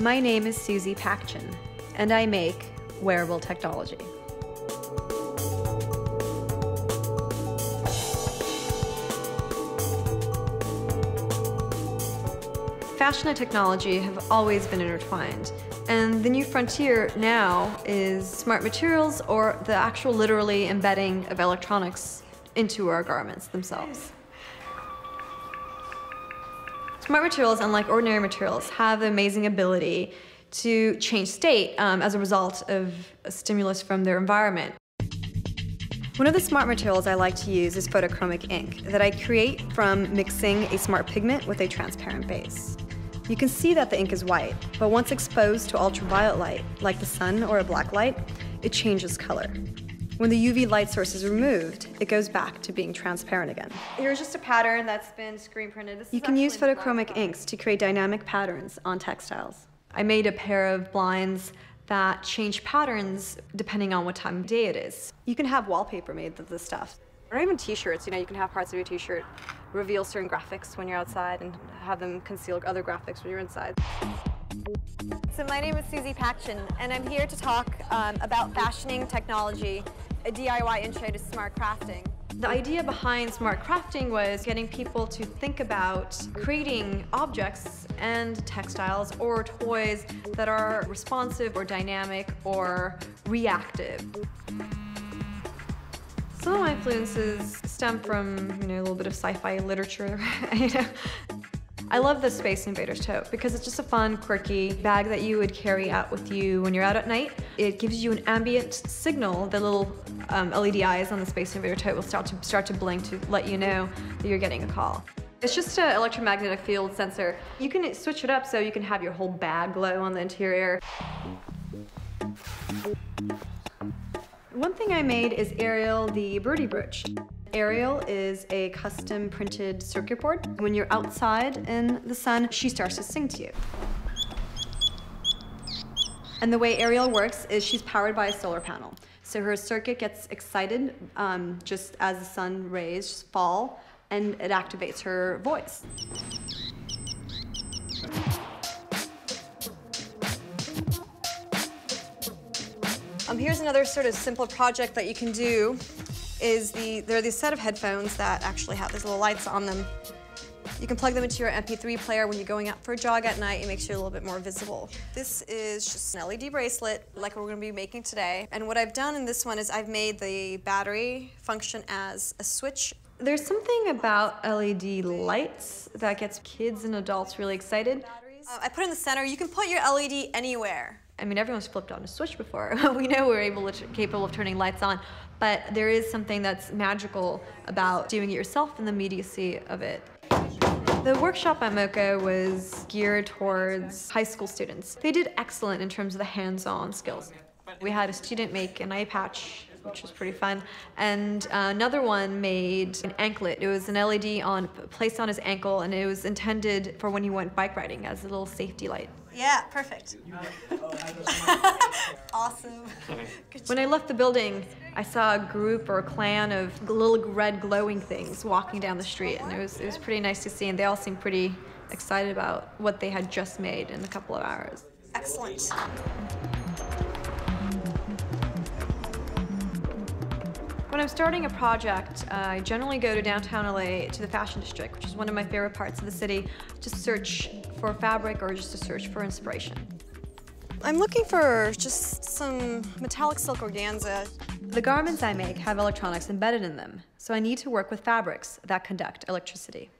My name is Syuzi Pakhchyan, and I make wearable technology. Fashion and technology have always been intertwined, and the new frontier now is smart materials or the actual literally embedding of electronics into our garments themselves. Smart materials, unlike ordinary materials, have the amazing ability to change state um, as a result of a stimulus from their environment. One of the smart materials I like to use is photochromic ink that I create from mixing a smart pigment with a transparent base. You can see that the ink is white, but once exposed to ultraviolet light, like the sun or a black light, it changes color. When the UV light source is removed, it goes back to being transparent again. Here's just a pattern that's been screen printed. This you can use photochromic inks to create dynamic patterns on textiles. I made a pair of blinds that change patterns depending on what time of day it is. You can have wallpaper made of this stuff. Or even t-shirts, you know, you can have parts of your t-shirt reveal certain graphics when you're outside and have them conceal other graphics when you're inside. So my name is Syuzi Pakhchyan, and I'm here to talk um, about fashioning technology, a DIY intro to smart crafting. The idea behind smart crafting was getting people to think about creating objects and textiles or toys that are responsive or dynamic or reactive. Some of my influences stem from, you know, a little bit of sci-fi literature, you know. I love the Space Invaders tote because it's just a fun, quirky bag that you would carry out with you when you're out at night. It gives you an ambient signal. The little um, LED eyes on the Space Invader tote will start to start to blink to let you know that you're getting a call. It's just an electromagnetic field sensor. You can switch it up so you can have your whole bag glow on the interior. One thing I made is Ariel the birdie brooch. Ariel is a custom printed circuit board. When you're outside in the sun, she starts to sing to you. And the way Ariel works is she's powered by a solar panel. So her circuit gets excited um, just as the sun rays fall, and it activates her voice. Um, here's another sort of simple project that you can do is the, there are these set of headphones that actually have these little lights on them. You can plug them into your MP3 player when you're going out for a jog at night. It makes you a little bit more visible. This is just an LED bracelet like we're going to be making today. And what I've done in this one is I've made the battery function as a switch. There's something about LED lights that gets kids and adults really excited. Uh, I put it in the center. You can put your LED anywhere. I mean, everyone's flipped on a switch before. we know we're able to, capable of turning lights on, but there is something that's magical about doing it yourself and the immediacy of it. The workshop at MoCA was geared towards high school students. They did excellent in terms of the hands-on skills. We had a student make an eye patch which was pretty fun. And uh, another one made an anklet. It was an LED on placed on his ankle, and it was intended for when he went bike riding as a little safety light. Yeah, perfect. awesome. When I left the building, I saw a group or a clan of little red glowing things walking down the street, and it was, it was pretty nice to see, and they all seemed pretty excited about what they had just made in a couple of hours. Excellent. When I'm starting a project, uh, I generally go to downtown LA to the Fashion District, which is one of my favorite parts of the city, to search for fabric or just to search for inspiration. I'm looking for just some metallic silk organza. The garments I make have electronics embedded in them, so I need to work with fabrics that conduct electricity.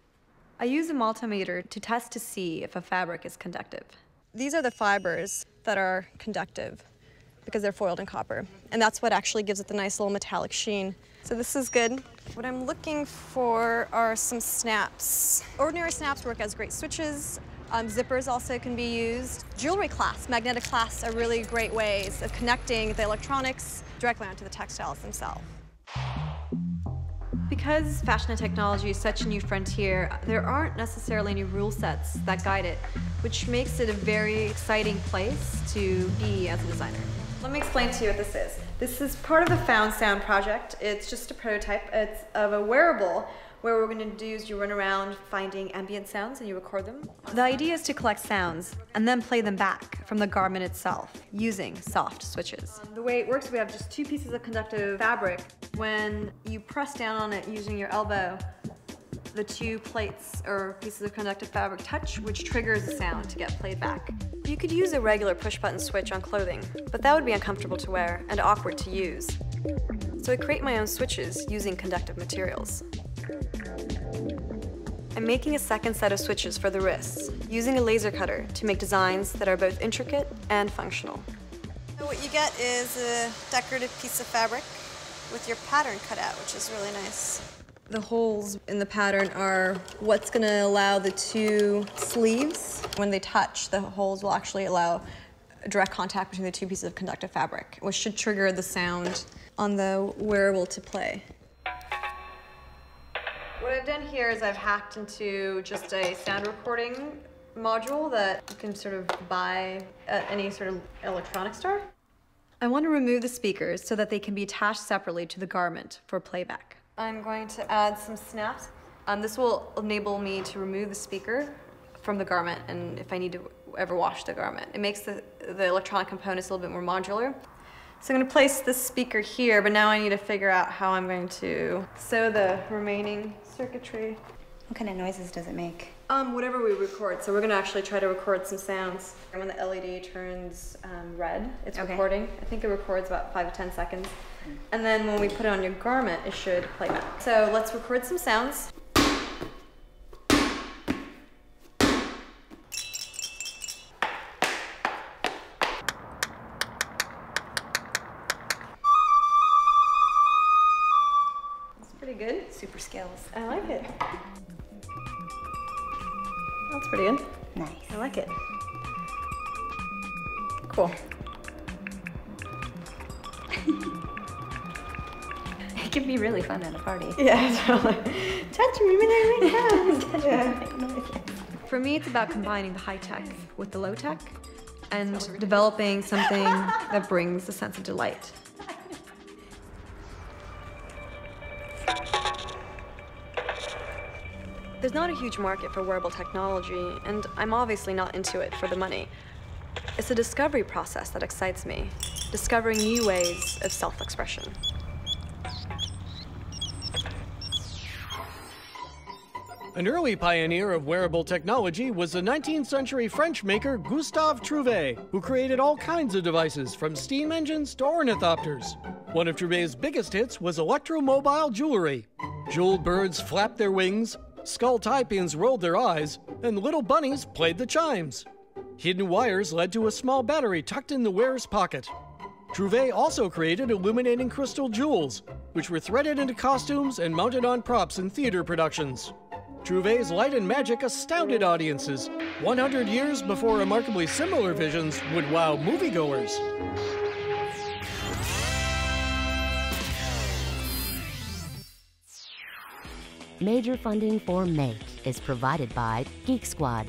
I use a multimeter to test to see if a fabric is conductive. These are the fibers that are conductive because they're foiled in copper. And that's what actually gives it the nice little metallic sheen. So this is good. What I'm looking for are some snaps. Ordinary snaps work as great switches. Um, zippers also can be used. Jewelry clasps, magnetic clasps are really great ways of connecting the electronics directly onto the textiles themselves. Because fashion and technology is such a new frontier, there aren't necessarily any rule sets that guide it, which makes it a very exciting place to be as a designer. Let me explain to you what this is. This is part of the Found Sound project. It's just a prototype. It's of a wearable where we're going to do is you run around finding ambient sounds and you record them. The idea is to collect sounds and then play them back from the garment itself using soft switches. Um, the way it works, we have just two pieces of conductive fabric. When you press down on it using your elbow, the two plates or pieces of conductive fabric touch, which triggers the sound to get played back. You could use a regular push button switch on clothing, but that would be uncomfortable to wear and awkward to use. So I create my own switches using conductive materials. I'm making a second set of switches for the wrists, using a laser cutter to make designs that are both intricate and functional. So what you get is a decorative piece of fabric with your pattern cut out, which is really nice. The holes in the pattern are what's going to allow the two sleeves, when they touch, the holes will actually allow direct contact between the two pieces of conductive fabric, which should trigger the sound on the wearable to play. What I've done here is I've hacked into just a sound recording module that you can sort of buy at any sort of electronic store. I want to remove the speakers so that they can be attached separately to the garment for playback. I'm going to add some snaps. Um, this will enable me to remove the speaker from the garment and if I need to ever wash the garment. It makes the, the electronic components a little bit more modular. So I'm going to place this speaker here, but now I need to figure out how I'm going to sew the remaining circuitry. What kind of noises does it make? Um, whatever we record. So we're going to actually try to record some sounds. And when the LED turns um, red, it's Okay. recording. I think it records about five to 10 seconds. And then when we put it on your garment, it should play back. So let's record some sounds. That's pretty good. Super skills. I like it. That's pretty good. Nice. I like it. Cool. It can be really fun at a party. Yeah, totally. Touch me when I make sounds. For me, it's about combining the high tech with the low tech and developing something that brings a sense of delight. There's not a huge market for wearable technology, and I'm obviously not into it for the money. It's the discovery process that excites me, discovering new ways of self An early pioneer of wearable technology was the 19th century French maker Gustave Trouvé, who created all kinds of devices from steam engines to ornithopters. One of Trouvé's biggest hits was electromobile jewelry. Jeweled birds flapped their wings, skull tie rolled their eyes, and little bunnies played the chimes. Hidden wires led to a small battery tucked in the wearer's pocket. Trouvé also created illuminating crystal jewels, which were threaded into costumes and mounted on props in theater productions. Trouvé's light and magic astounded audiences 100 years before remarkably similar visions would wow moviegoers. Major funding for Make is provided by Geek Squad,